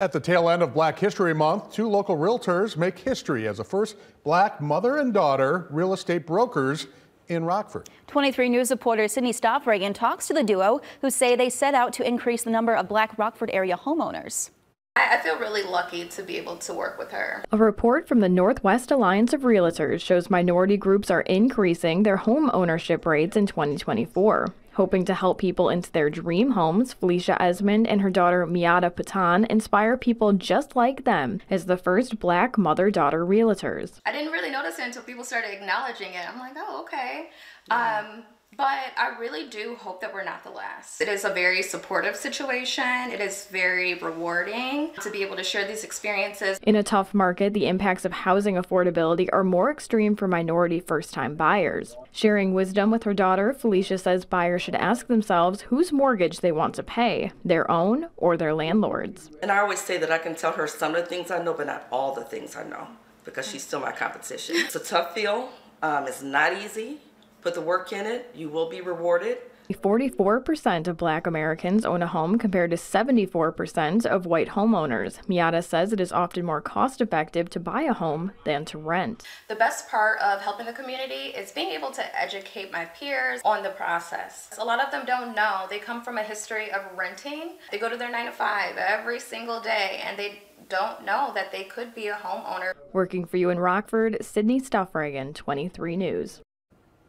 At the tail end of Black History Month, two local realtors make history as the first black mother and daughter real estate brokers in Rockford. 23 News reporter Sydney Stoffregan talks to the duo who say they set out to increase the number of black Rockford area homeowners. I feel really lucky to be able to work with her. A report from the Northwest Alliance of Realtors shows minority groups are increasing their home ownership rates in 2024. Hoping to help people into their dream homes, Felicia Esmond and her daughter Miata Patan inspire people just like them as the first black mother daughter realtors. I didn't really notice it until people started acknowledging it. I'm like, oh, okay. Yeah. Um, but I really do hope that we're not the last. It is a very supportive situation. It is very rewarding to be able to share these experiences. In a tough market, the impacts of housing affordability are more extreme for minority first time buyers. Sharing wisdom with her daughter, Felicia says buyers should ask themselves whose mortgage they want to pay, their own or their landlord's. And I always say that I can tell her some of the things I know, but not all the things I know because she's still my competition. It's a tough field. Um, it's not easy. Put the work in it, you will be rewarded. 44% of black Americans own a home compared to 74% of white homeowners. Miata says it is often more cost effective to buy a home than to rent. The best part of helping the community is being able to educate my peers on the process. A lot of them don't know. They come from a history of renting. They go to their 9 to 5 every single day and they don't know that they could be a homeowner. Working for you in Rockford, Sydney Stoffregan, 23 News.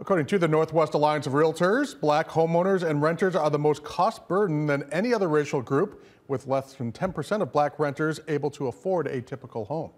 According to the Northwest Alliance of Realtors, black homeowners and renters are the most cost burdened than any other racial group, with less than 10% of black renters able to afford a typical home.